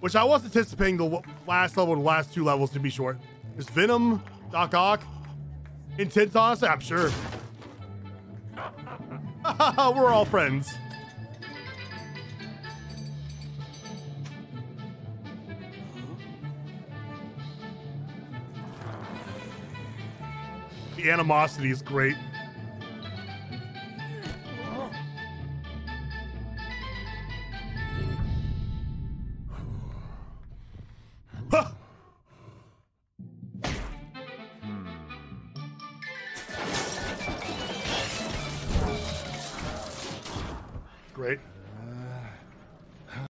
Which I was anticipating the last level the last two levels to be short. Is Venom, Doc Ock, Intense honestly? I'm sure. We're all friends. The animosity is great. Great.